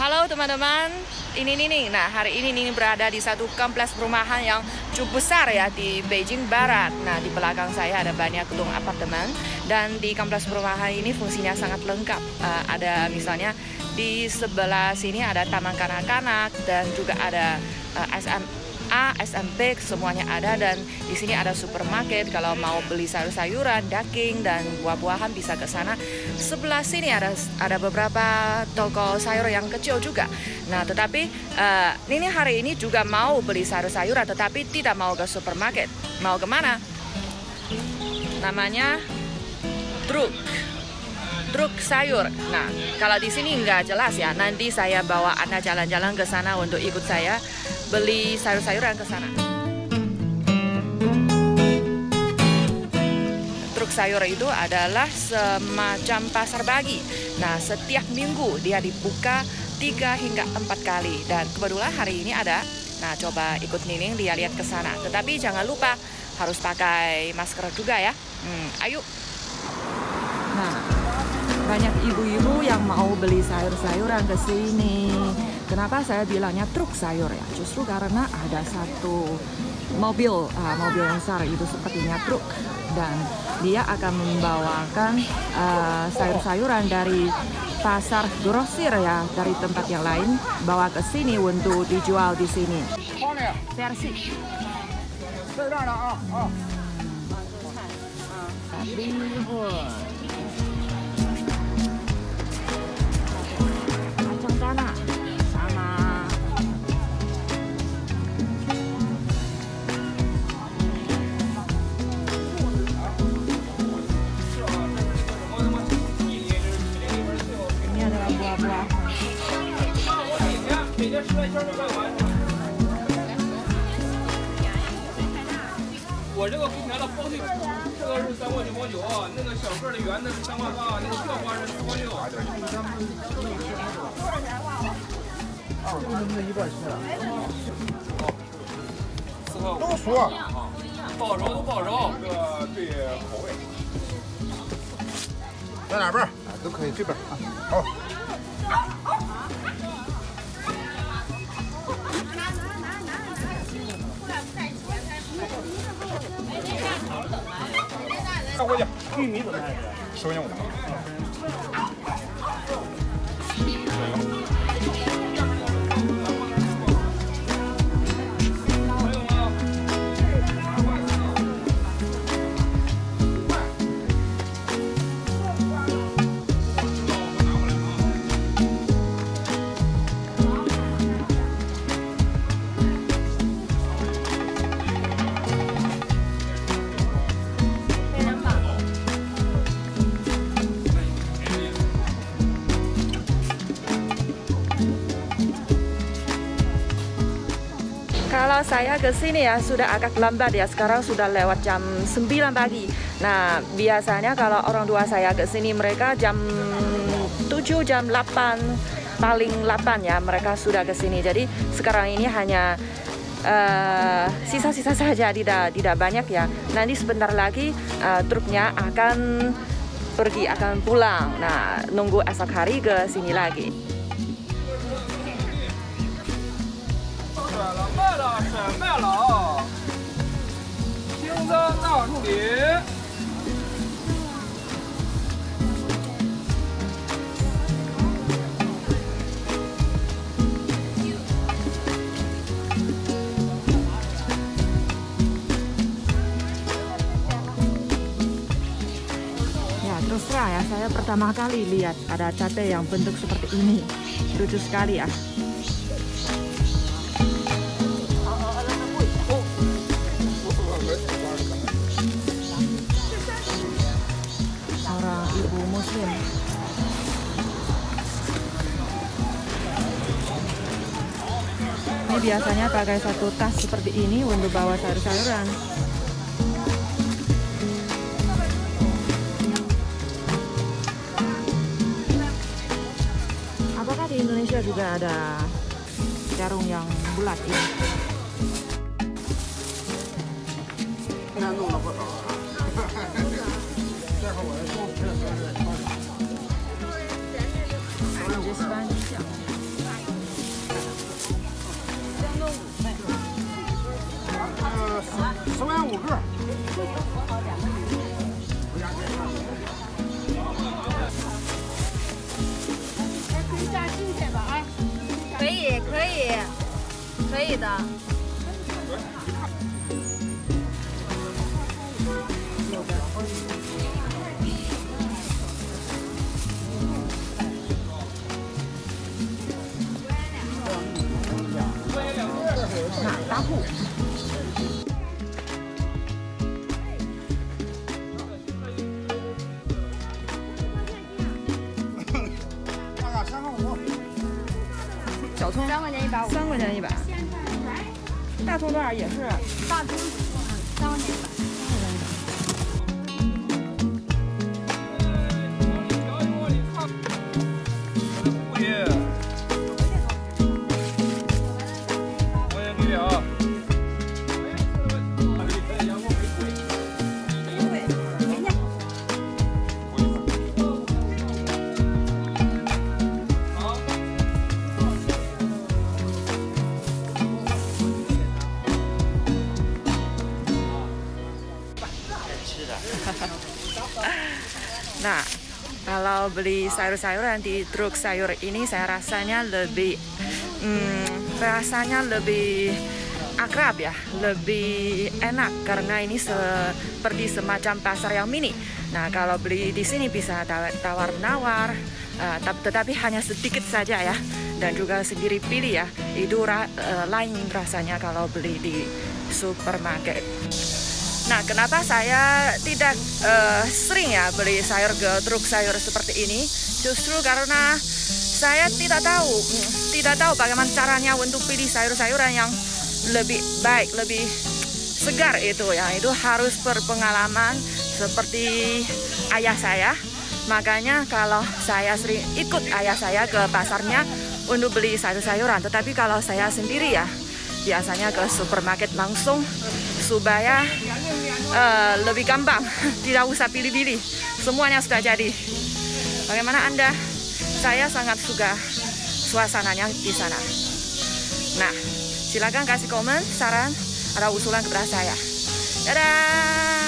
Halo teman-teman, ini Nining. Nah hari ini Nining berada di satu kompleks perumahan yang cukup besar ya di Beijing Barat. Nah di belakang saya ada banyak gedung apartemen dan di kompleks perumahan ini fungsinya sangat lengkap. Uh, ada misalnya di sebelah sini ada taman kanak-kanak dan juga ada uh, SM A, SMP semuanya ada dan di sini ada supermarket kalau mau beli sayur-sayuran, daging dan buah-buahan bisa ke sana. Sebelah sini ada ada beberapa toko sayur yang kecil juga. Nah, tetapi uh, ini hari ini juga mau beli sayur-sayuran tetapi tidak mau ke supermarket. Mau ke mana? Namanya truk truk sayur. Nah, kalau di sini nggak jelas ya. Nanti saya bawa Anda jalan-jalan ke sana untuk ikut saya beli sayur-sayuran ke sana. Truk sayur itu adalah semacam pasar bagi. Nah, setiap minggu dia dibuka 3 hingga 4 kali dan kebetulan hari ini ada. Nah, coba ikut Nining dia lihat ke sana. Tetapi jangan lupa harus pakai masker juga ya. Hmm, ayo. Banyak ibu-ibu yang mau beli sayur-sayuran ke sini. Kenapa saya bilangnya truk sayur ya? Justru karena ada satu mobil, uh, mobil yang besar itu sepertinya truk dan dia akan membawakan uh, sayur-sayuran dari pasar grosir ya dari tempat yang lain bawa ke sini untuk dijual di sini. Versi. 每天十来箱都卖完，我这个红甜的包退，这个是三块九毛九，那个小个的圆的是三块八，那个雪花是四块六。这个能不能一块吃？都熟，爆熟都爆熟，这个对口味。在哪边？都可以这边啊，好。大伙讲玉米怎么卖的十块钱五 Saya ke sini ya sudah agak lambat ya. Sekarang sudah lewat jam 9 pagi. Nah, biasanya kalau orang tua saya ke sini mereka jam 7 jam 8 paling 8 ya mereka sudah ke sini. Jadi sekarang ini hanya eh, sisa-sisa uh, saja tidak tidak banyak ya. Nanti sebentar lagi uh, truknya akan pergi akan pulang. Nah, nunggu esok hari ke sini lagi. 沈麦老，青藏大铁。terus terang ya saya pertama kali lihat ada cate yang bentuk seperti ini lucu sekali ya Biasanya pakai satu tas seperti ini untuk bawa sayur-sayuran. Apakah di Indonesia juga ada karung yang bulat ini? 十十块钱五个。可以可以，可以的。打打呼。葱三块钱一把五，三块钱一把，大葱多少也是？大葱三块钱一把。Nah, kalau beli sayur-sayuran di truk sayur ini saya rasanya lebih hmm, rasanya lebih akrab ya, lebih enak karena ini seperti semacam pasar yang mini. Nah, kalau beli di sini bisa tawa- tawar-menawar, tap- tetapi hanya sedikit saja ya, dan juga sendiri pilih ya. Itu ra- eh, lain rasanya kalau beli di supermarket. Nah, kenapa saya tidak eh, sering ya beli sayur ke truk sayur seperti ini? Justru karena saya tidak tahu, tidak tahu bagaimana caranya untuk pilih sayur-sayuran yang lebih baik, lebih segar itu ya. Itu harus berpengalaman seperti ayah saya. Makanya kalau saya sering ikut ayah saya ke pasarnya untuk beli sayur-sayuran, tetapi kalau saya sendiri ya biasanya ke supermarket langsung supaya eh, lebih gampang, tidak usah pilih-pilih, semuanya sudah jadi. Bagaimana Anda? Saya sangat suka suasananya di sana. Nah, silakan kasih komen, saran, ada usulan kepada saya. Dadah!